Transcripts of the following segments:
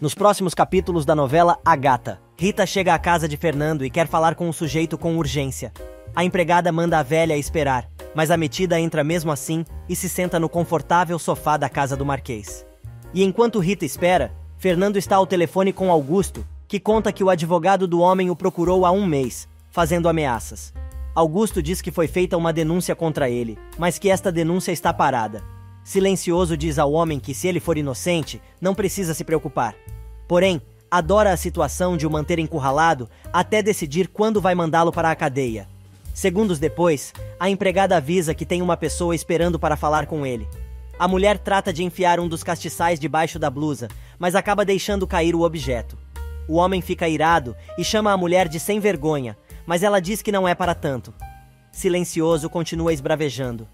Nos próximos capítulos da novela A Gata, Rita chega à casa de Fernando e quer falar com o sujeito com urgência. A empregada manda a velha esperar, mas a metida entra mesmo assim e se senta no confortável sofá da casa do Marquês. E enquanto Rita espera, Fernando está ao telefone com Augusto, que conta que o advogado do homem o procurou há um mês, fazendo ameaças. Augusto diz que foi feita uma denúncia contra ele, mas que esta denúncia está parada. Silencioso diz ao homem que, se ele for inocente, não precisa se preocupar. Porém, adora a situação de o manter encurralado até decidir quando vai mandá-lo para a cadeia. Segundos depois, a empregada avisa que tem uma pessoa esperando para falar com ele. A mulher trata de enfiar um dos castiçais debaixo da blusa, mas acaba deixando cair o objeto. O homem fica irado e chama a mulher de sem vergonha, mas ela diz que não é para tanto. Silencioso continua esbravejando.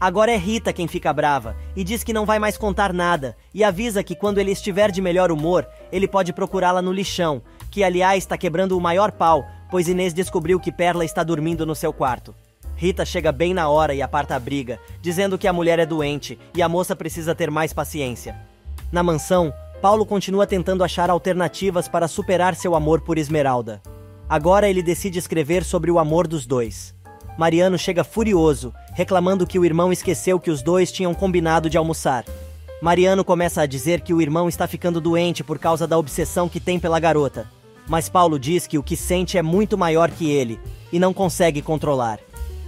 Agora é Rita quem fica brava e diz que não vai mais contar nada e avisa que quando ele estiver de melhor humor, ele pode procurá-la no lixão, que aliás está quebrando o maior pau, pois Inês descobriu que Perla está dormindo no seu quarto. Rita chega bem na hora e aparta a briga, dizendo que a mulher é doente e a moça precisa ter mais paciência. Na mansão, Paulo continua tentando achar alternativas para superar seu amor por Esmeralda. Agora ele decide escrever sobre o amor dos dois. Mariano chega furioso, reclamando que o irmão esqueceu que os dois tinham combinado de almoçar. Mariano começa a dizer que o irmão está ficando doente por causa da obsessão que tem pela garota. Mas Paulo diz que o que sente é muito maior que ele e não consegue controlar.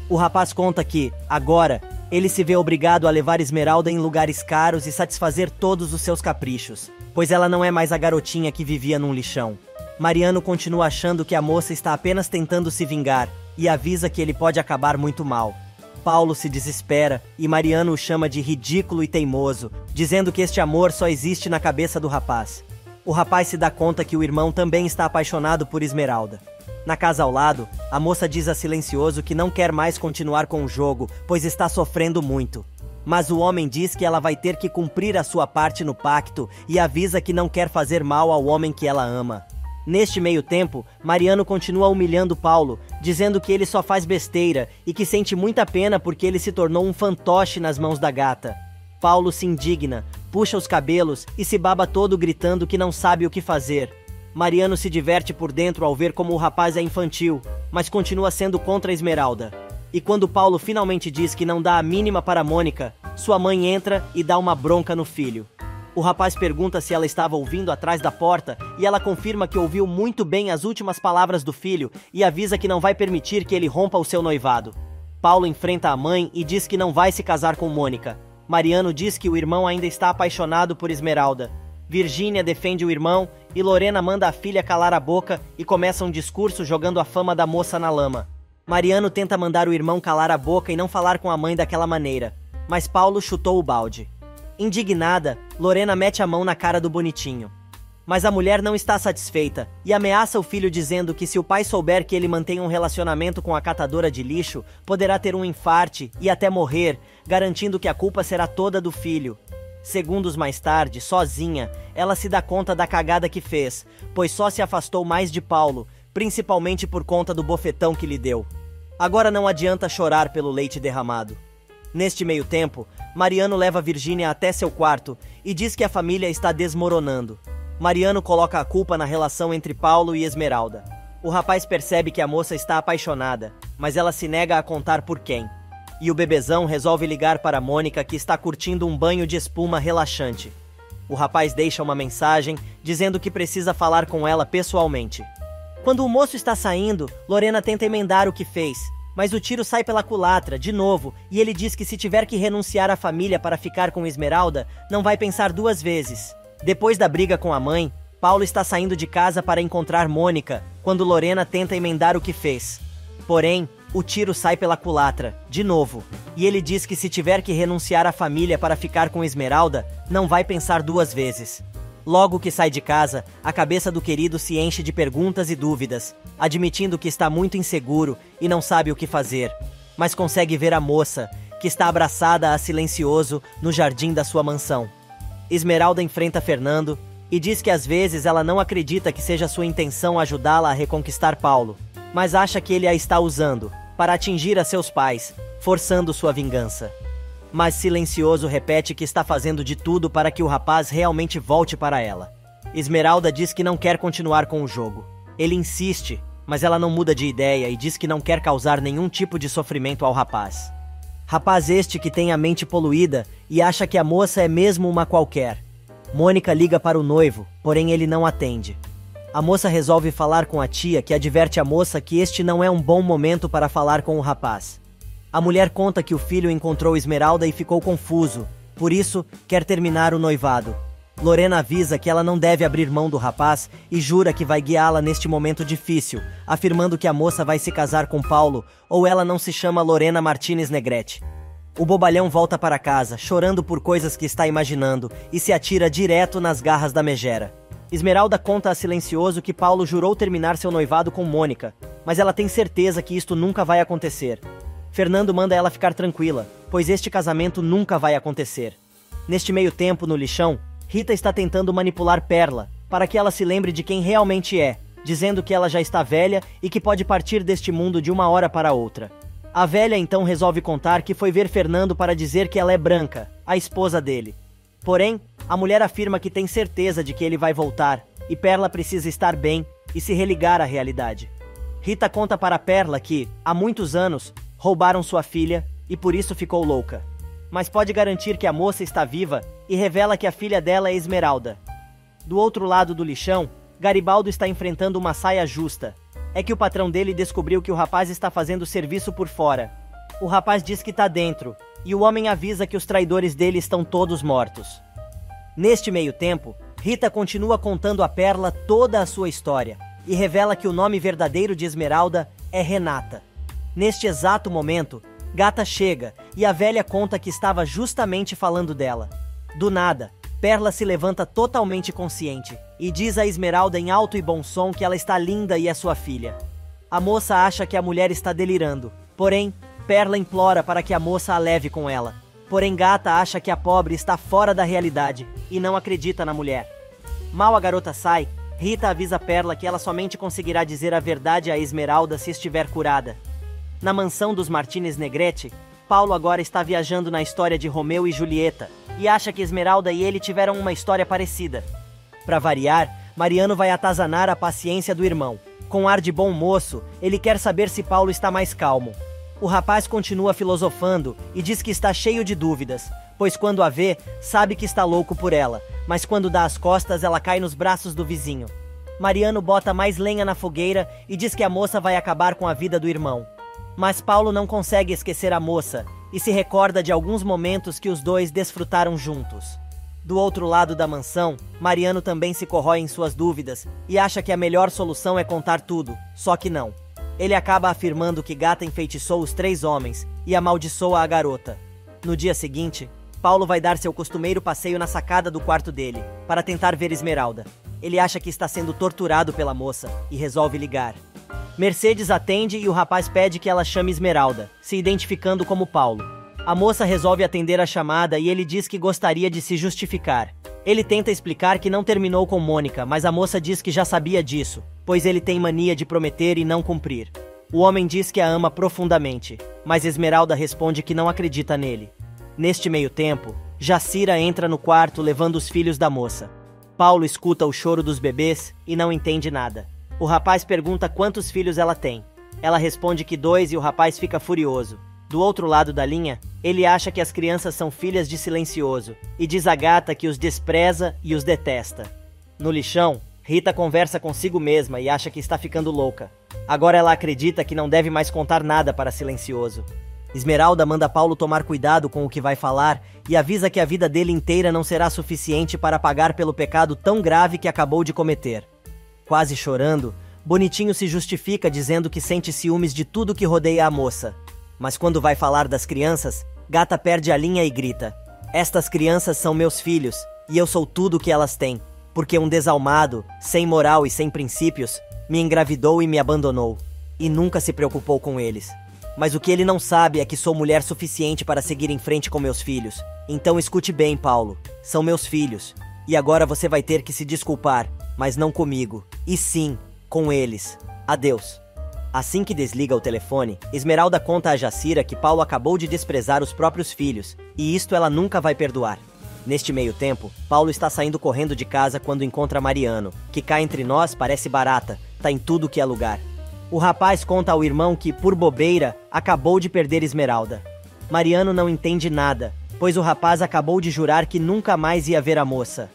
O rapaz conta que, agora, ele se vê obrigado a levar Esmeralda em lugares caros e satisfazer todos os seus caprichos, pois ela não é mais a garotinha que vivia num lixão. Mariano continua achando que a moça está apenas tentando se vingar e avisa que ele pode acabar muito mal. Paulo se desespera e Mariano o chama de ridículo e teimoso, dizendo que este amor só existe na cabeça do rapaz. O rapaz se dá conta que o irmão também está apaixonado por Esmeralda. Na casa ao lado, a moça diz a Silencioso que não quer mais continuar com o jogo, pois está sofrendo muito. Mas o homem diz que ela vai ter que cumprir a sua parte no pacto e avisa que não quer fazer mal ao homem que ela ama. Neste meio tempo, Mariano continua humilhando Paulo, dizendo que ele só faz besteira e que sente muita pena porque ele se tornou um fantoche nas mãos da gata. Paulo se indigna, puxa os cabelos e se baba todo gritando que não sabe o que fazer. Mariano se diverte por dentro ao ver como o rapaz é infantil, mas continua sendo contra a Esmeralda. E quando Paulo finalmente diz que não dá a mínima para Mônica, sua mãe entra e dá uma bronca no filho. O rapaz pergunta se ela estava ouvindo atrás da porta e ela confirma que ouviu muito bem as últimas palavras do filho e avisa que não vai permitir que ele rompa o seu noivado. Paulo enfrenta a mãe e diz que não vai se casar com Mônica. Mariano diz que o irmão ainda está apaixonado por Esmeralda. Virgínia defende o irmão e Lorena manda a filha calar a boca e começa um discurso jogando a fama da moça na lama. Mariano tenta mandar o irmão calar a boca e não falar com a mãe daquela maneira, mas Paulo chutou o balde. Indignada, Lorena mete a mão na cara do bonitinho. Mas a mulher não está satisfeita e ameaça o filho dizendo que se o pai souber que ele mantém um relacionamento com a catadora de lixo, poderá ter um infarte e até morrer, garantindo que a culpa será toda do filho. Segundos mais tarde, sozinha, ela se dá conta da cagada que fez, pois só se afastou mais de Paulo, principalmente por conta do bofetão que lhe deu. Agora não adianta chorar pelo leite derramado. Neste meio tempo, Mariano leva Virginia até seu quarto e diz que a família está desmoronando. Mariano coloca a culpa na relação entre Paulo e Esmeralda. O rapaz percebe que a moça está apaixonada, mas ela se nega a contar por quem. E o bebezão resolve ligar para Mônica, que está curtindo um banho de espuma relaxante. O rapaz deixa uma mensagem dizendo que precisa falar com ela pessoalmente. Quando o moço está saindo, Lorena tenta emendar o que fez, mas o tiro sai pela culatra, de novo, e ele diz que se tiver que renunciar à família para ficar com Esmeralda, não vai pensar duas vezes. Depois da briga com a mãe, Paulo está saindo de casa para encontrar Mônica, quando Lorena tenta emendar o que fez. Porém, o tiro sai pela culatra, de novo, e ele diz que se tiver que renunciar à família para ficar com Esmeralda, não vai pensar duas vezes. Logo que sai de casa, a cabeça do querido se enche de perguntas e dúvidas, admitindo que está muito inseguro e não sabe o que fazer, mas consegue ver a moça, que está abraçada a silencioso no jardim da sua mansão. Esmeralda enfrenta Fernando e diz que às vezes ela não acredita que seja sua intenção ajudá-la a reconquistar Paulo, mas acha que ele a está usando para atingir a seus pais, forçando sua vingança mas silencioso repete que está fazendo de tudo para que o rapaz realmente volte para ela. Esmeralda diz que não quer continuar com o jogo. Ele insiste, mas ela não muda de ideia e diz que não quer causar nenhum tipo de sofrimento ao rapaz. Rapaz este que tem a mente poluída e acha que a moça é mesmo uma qualquer. Mônica liga para o noivo, porém ele não atende. A moça resolve falar com a tia, que adverte a moça que este não é um bom momento para falar com o rapaz. A mulher conta que o filho encontrou Esmeralda e ficou confuso, por isso quer terminar o noivado. Lorena avisa que ela não deve abrir mão do rapaz e jura que vai guiá-la neste momento difícil, afirmando que a moça vai se casar com Paulo ou ela não se chama Lorena Martinez Negrete. O bobalhão volta para casa, chorando por coisas que está imaginando, e se atira direto nas garras da megera. Esmeralda conta a Silencioso que Paulo jurou terminar seu noivado com Mônica, mas ela tem certeza que isto nunca vai acontecer. Fernando manda ela ficar tranquila, pois este casamento nunca vai acontecer. Neste meio tempo, no lixão, Rita está tentando manipular Perla para que ela se lembre de quem realmente é, dizendo que ela já está velha e que pode partir deste mundo de uma hora para outra. A velha então resolve contar que foi ver Fernando para dizer que ela é branca, a esposa dele. Porém, a mulher afirma que tem certeza de que ele vai voltar e Perla precisa estar bem e se religar à realidade. Rita conta para Perla que, há muitos anos, roubaram sua filha e por isso ficou louca mas pode garantir que a moça está viva e revela que a filha dela é Esmeralda. Do outro lado do lixão, Garibaldo está enfrentando uma saia justa. É que o patrão dele descobriu que o rapaz está fazendo serviço por fora. O rapaz diz que está dentro, e o homem avisa que os traidores dele estão todos mortos. Neste meio tempo, Rita continua contando a Perla toda a sua história e revela que o nome verdadeiro de Esmeralda é Renata. Neste exato momento, Gata chega e a velha conta que estava justamente falando dela. Do nada, Perla se levanta totalmente consciente e diz a Esmeralda em alto e bom som que ela está linda e é sua filha. A moça acha que a mulher está delirando, porém, Perla implora para que a moça a leve com ela. Porém, Gata acha que a pobre está fora da realidade e não acredita na mulher. Mal a garota sai, Rita avisa Perla que ela somente conseguirá dizer a verdade a Esmeralda se estiver curada. Na mansão dos Martinez Negrete, Paulo agora está viajando na história de Romeu e Julieta e acha que Esmeralda e ele tiveram uma história parecida. Para variar, Mariano vai atazanar a paciência do irmão. Com ar de bom moço, ele quer saber se Paulo está mais calmo. O rapaz continua filosofando e diz que está cheio de dúvidas, pois quando a vê, sabe que está louco por ela, mas quando dá as costas, ela cai nos braços do vizinho. Mariano bota mais lenha na fogueira e diz que a moça vai acabar com a vida do irmão. Mas Paulo não consegue esquecer a moça e se recorda de alguns momentos que os dois desfrutaram juntos. Do outro lado da mansão, Mariano também se corrói em suas dúvidas e acha que a melhor solução é contar tudo, só que não. Ele acaba afirmando que Gata enfeitiçou os três homens e amaldiçoa a garota. No dia seguinte, Paulo vai dar seu costumeiro passeio na sacada do quarto dele, para tentar ver Esmeralda. Ele acha que está sendo torturado pela moça e resolve ligar. Mercedes atende e o rapaz pede que ela chame Esmeralda, se identificando como Paulo. A moça resolve atender a chamada e ele diz que gostaria de se justificar. Ele tenta explicar que não terminou com Mônica, mas a moça diz que já sabia disso, pois ele tem mania de prometer e não cumprir. O homem diz que a ama profundamente, mas Esmeralda responde que não acredita nele. Neste meio tempo, Jacira entra no quarto levando os filhos da moça. Paulo escuta o choro dos bebês e não entende nada. O rapaz pergunta quantos filhos ela tem. Ela responde que dois e o rapaz fica furioso. Do outro lado da linha, ele acha que as crianças são filhas de Silencioso e diz a gata que os despreza e os detesta. No lixão, Rita conversa consigo mesma e acha que está ficando louca. Agora ela acredita que não deve mais contar nada para Silencioso. Esmeralda manda Paulo tomar cuidado com o que vai falar e avisa que a vida dele inteira não será suficiente para pagar pelo pecado tão grave que acabou de cometer. Quase chorando, Bonitinho se justifica dizendo que sente ciúmes de tudo que rodeia a moça. Mas quando vai falar das crianças, Gata perde a linha e grita: Estas crianças são meus filhos, e eu sou tudo o que elas têm, porque um desalmado, sem moral e sem princípios, me engravidou e me abandonou, e nunca se preocupou com eles. Mas o que ele não sabe é que sou mulher suficiente para seguir em frente com meus filhos. Então escute bem, Paulo. São meus filhos. E agora você vai ter que se desculpar, mas não comigo, e sim com eles. Adeus. Assim que desliga o telefone, Esmeralda conta a Jacira que Paulo acabou de desprezar os próprios filhos, e isto ela nunca vai perdoar. Neste meio tempo, Paulo está saindo correndo de casa quando encontra Mariano, que cá entre nós parece barata, tá em tudo que é lugar. O rapaz conta ao irmão que, por bobeira, acabou de perder Esmeralda. Mariano não entende nada, pois o rapaz acabou de jurar que nunca mais ia ver a moça.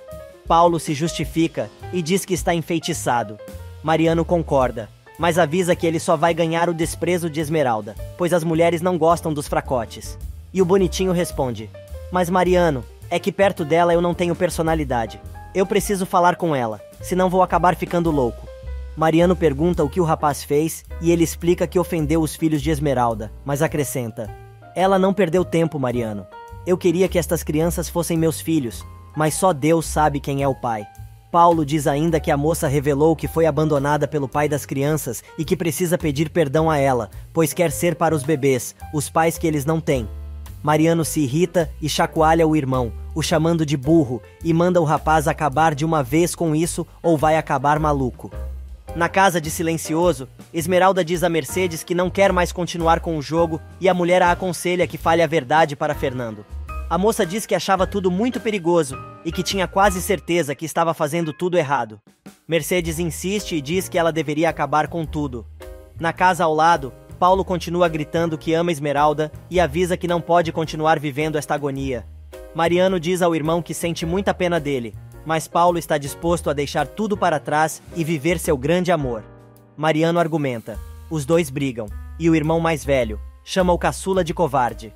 Paulo se justifica e diz que está enfeitiçado. Mariano concorda, mas avisa que ele só vai ganhar o desprezo de Esmeralda, pois as mulheres não gostam dos fracotes. E o bonitinho responde: Mas Mariano, é que perto dela eu não tenho personalidade. Eu preciso falar com ela, senão vou acabar ficando louco. Mariano pergunta o que o rapaz fez e ele explica que ofendeu os filhos de Esmeralda, mas acrescenta: Ela não perdeu tempo, Mariano. Eu queria que estas crianças fossem meus filhos, mas só Deus sabe quem é o pai. Paulo diz ainda que a moça revelou que foi abandonada pelo pai das crianças e que precisa pedir perdão a ela, pois quer ser para os bebês, os pais que eles não têm. Mariano se irrita e chacoalha o irmão, o chamando de burro, e manda o rapaz acabar de uma vez com isso ou vai acabar maluco. Na casa de Silencioso, Esmeralda diz a Mercedes que não quer mais continuar com o jogo e a mulher a aconselha que fale a verdade para Fernando. A moça diz que achava tudo muito perigoso e que tinha quase certeza que estava fazendo tudo errado. Mercedes insiste e diz que ela deveria acabar com tudo. Na casa ao lado, Paulo continua gritando que ama Esmeralda e avisa que não pode continuar vivendo esta agonia. Mariano diz ao irmão que sente muita pena dele, mas Paulo está disposto a deixar tudo para trás e viver seu grande amor. Mariano argumenta. Os dois brigam, e o irmão mais velho chama o caçula de covarde.